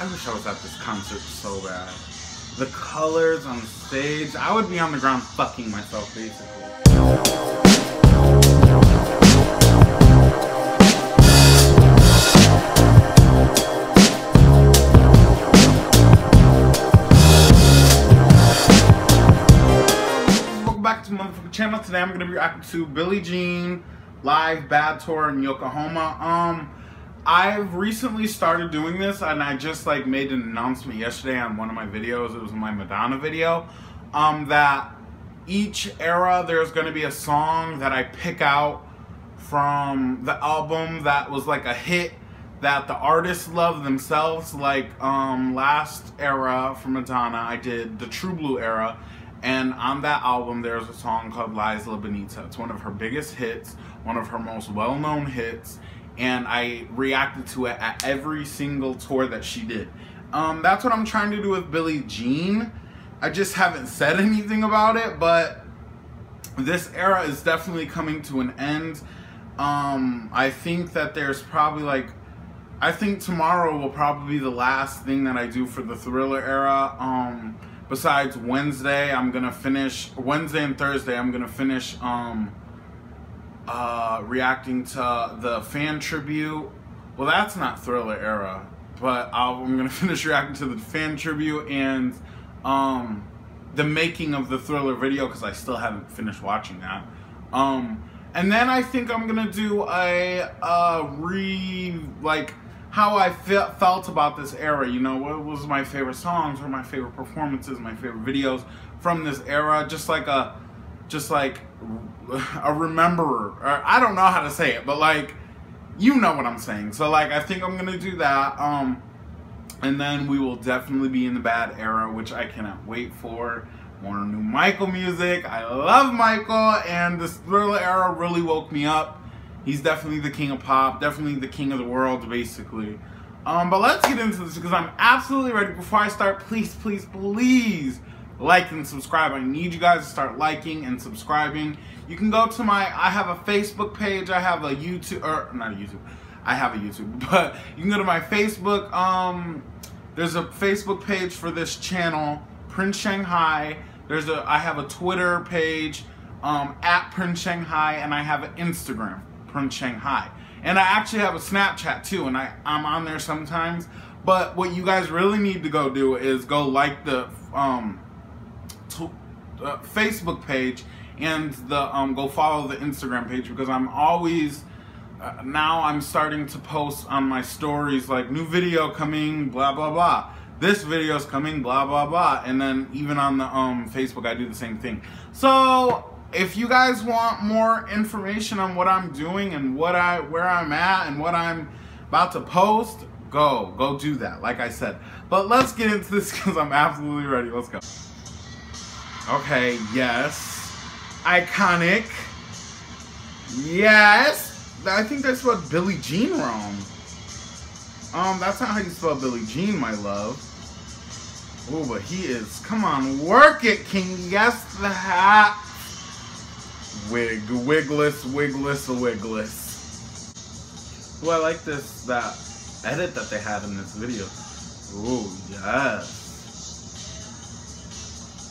I wish I was at this concert so bad. The colors on the stage, I would be on the ground fucking myself basically. Welcome back to motherfucking channel. Today I'm gonna be reacting to Billie Jean live bad tour in Yokohama. Um, I've recently started doing this, and I just like made an announcement yesterday on one of my videos. It was my Madonna video. Um, that each era there's gonna be a song that I pick out from the album that was like a hit that the artists love themselves. Like um, last era for Madonna, I did the True Blue era, and on that album there's a song called La Isla Bonita. It's one of her biggest hits, one of her most well-known hits, and I reacted to it at every single tour that she did. Um, that's what I'm trying to do with Billie Jean. I just haven't said anything about it, but this era is definitely coming to an end. Um, I think that there's probably like I think tomorrow will probably be the last thing that I do for the Thriller era. Um, besides Wednesday, I'm gonna finish Wednesday and Thursday. I'm gonna finish um, uh, reacting to the fan tribute. Well, that's not Thriller era, but i am gonna finish reacting to the fan tribute and um, the making of the Thriller video because I still haven't finished watching that. Um, and then I think I'm gonna do a, re like how I fe- felt about this era. You know, what was my favorite songs or my favorite performances, my favorite videos from this era. Just like a, just like a rememberer. Or, I don't know how to say it, but like, you know what I'm saying. So like, I think I'm gonna do that. Um, and then we will definitely be in the bad era, which I cannot wait for. More new Michael music. I love Michael, and this thriller era really woke me up He's definitely the king of pop, definitely the king of the world, basically. Um, but let's get into this because I'm absolutely ready. Before I start, please, please, please like and subscribe. I need you guys to start liking and subscribing. You can go to my, I have a Facebook page, I have a YouTube, or not a YouTube, I have a YouTube, but you can go to my Facebook. Um, there's a Facebook page for this channel, Prince Shanghai. There's a, I have a Twitter page, um, at Prince Shanghai, and I have an Instagram from Shanghai. And I actually have a Snapchat too, and I, I'm on there sometimes. But what you guys really need to go do is go like the um, uh, Facebook page and the um, go follow the Instagram page because I'm always uh, now I'm starting to post on my stories like new video coming, blah blah blah. This video is coming, blah blah blah, and then even on the um, Facebook I do the same thing. So if you guys want more information on what I'm doing and what I where I'm at and what I'm about to post, go go do that. Like I said, but let's get into this because I'm absolutely ready. Let's go. Okay, yes, iconic. Yes, I think that's what Billie Jean wrong. Um, that's not how you spell Billie Jean, my love. Oh, but he is. Come on, work it, King. Yes, the hat. Wig, wigless, wigless, wigless. Well, I like this, that edit that they had in this video. Oh, yes.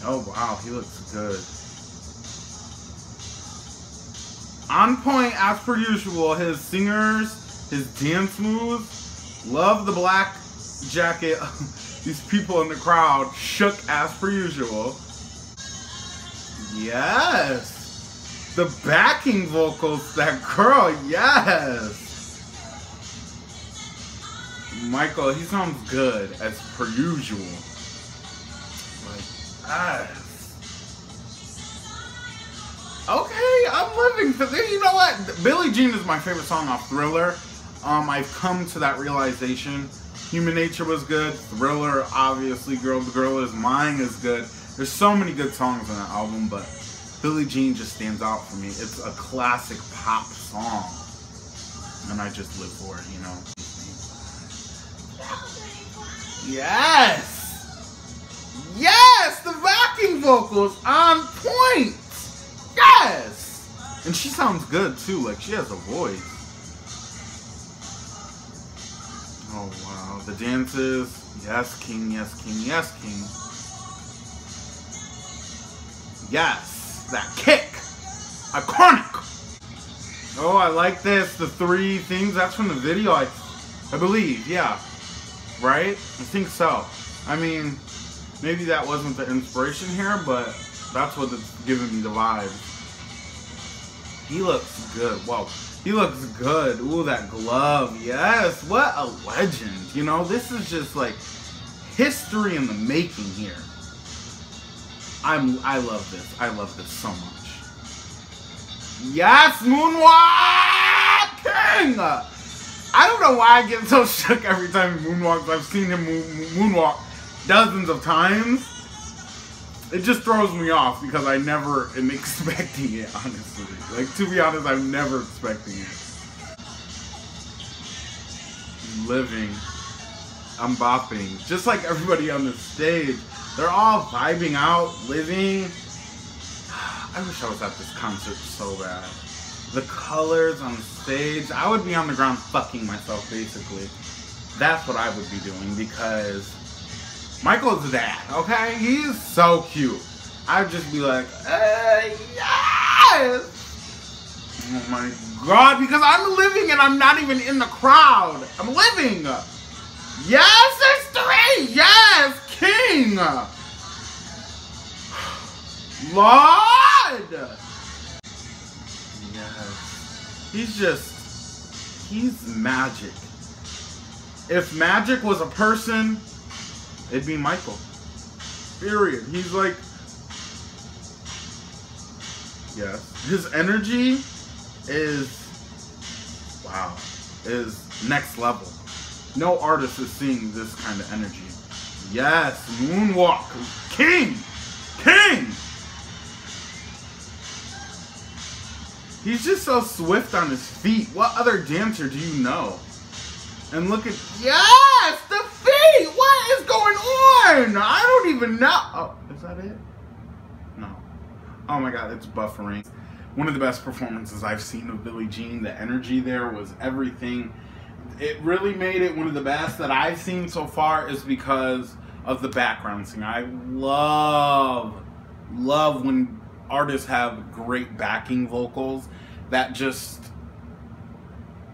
Oh, wow, he looks good. On point, as per usual, his singers, his dance moves, love the black jacket. These people in the crowd shook as per usual. Yes the backing vocals, that girl, yes. Michael, he sounds good as per usual. Okay, I'm living for this. You know what? Billie Jean is my favorite song off Thriller. Um, I've come to that realization. Human Nature was good. Thriller, obviously, Girl the Girl is Mine is good. There's so many good songs on that album, but Billie Jean just stands out for me. It's a classic pop song. And I just live for it, you know. Yes! Yes! The backing vocals on point! Yes! And she sounds good too, like she has a voice. Oh wow, the dances. Yes, king, yes, king, yes, king. Yes, that kick. Iconic. Oh, I like this. The three things. That's from the video, I, I believe. Yeah. Right? I think so. I mean, maybe that wasn't the inspiration here, but that's what it's giving me the vibe. He looks good. Whoa. He looks good. Ooh, that glove. Yes. What a legend. You know, this is just like history in the making here. I'm I love this. I love this so much. Yes, moonwalk king. I don't know why I get so shook every time he moonwalks. I've seen him moonwalk dozens of times. It just throws me off because I never am expecting it, honestly. Like, to be honest, I'm never expecting it. Living. I'm bopping. Just like everybody on the stage. They're all vibing out, living. I wish I was at this concert so bad. The colors on the stage. I would be on the ground fucking myself, basically. That's what I would be doing because Michael's dad, okay? He's so cute. I'd just be like, uh, yes! Oh my god, because I'm living and I'm not even in the crowd. I'm living. Yes, there's three. Yes, King. Lord. Yes. He's just, he's magic. If magic was a person, it'd be Michael. Period. He's like, yeah. His energy is, wow, is next level. No artist is seeing this kind of energy. Yes, moonwalk, king, king. He's just so swift on his feet. What other dancer do you know? And look at, yes, the. What is going on? I don't even know. Oh, is that it? No. Oh my God, it's buffering. One of the best performances I've seen of Billie Jean. The energy there was everything it really made it one of the best that I've seen so far is because of the background singer. I love, love when artists have great backing vocals that just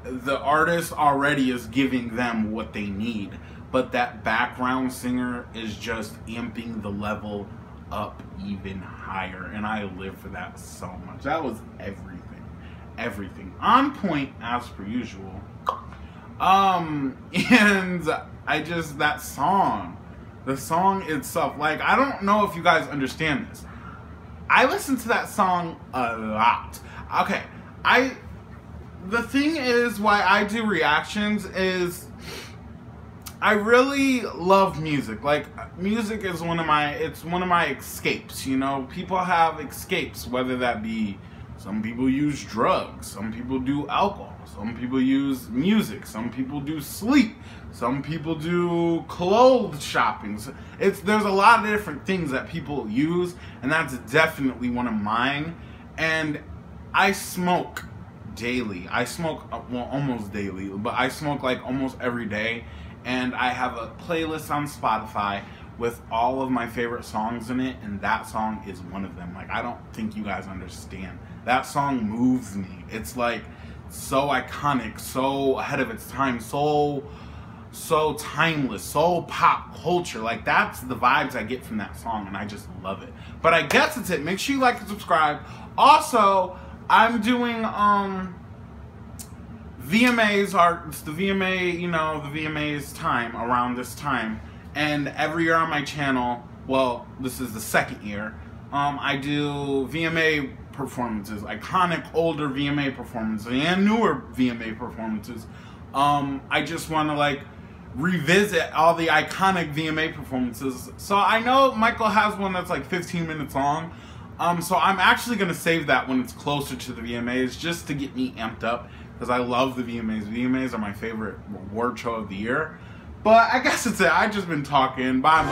the artist already is giving them what they need, but that background singer is just amping the level up even higher. And I live for that so much. That was everything. Everything. On point as per usual. Um, and I just, that song, the song itself, like, I don't know if you guys understand this. I listen to that song a lot. Okay, I, the thing is why I do reactions is I really love music. Like music is one of my it's one of my escapes, you know. People have escapes whether that be some people use drugs, some people do alcohol, some people use music. Some people do sleep. Some people do clothes shopping. It's there's a lot of different things that people use, and that's definitely one of mine. And I smoke daily. I smoke uh, well almost daily, but I smoke like almost every day. And I have a playlist on Spotify with all of my favorite songs in it, and that song is one of them. Like I don't think you guys understand. That song moves me. It's like so iconic, so ahead of its time, so so timeless, so pop culture. Like that's the vibes I get from that song, and I just love it. But I guess that's it. Make sure you like and subscribe. Also, I'm doing um VMAs are it's the VMA, you know, the VMA's time around this time. And every year on my channel, well, this is the second year, um, I do VMA performances, iconic older VMA performances and newer VMA performances. Um, I just want to like revisit all the iconic VMA performances. So I know Michael has one that's like 15 minutes long. Um, so I'm actually going to save that when it's closer to the VMAs just to get me amped up because I love the VMAs. VMAs are my favorite award show of the year. But I guess it's it. I've just been talking. Bye.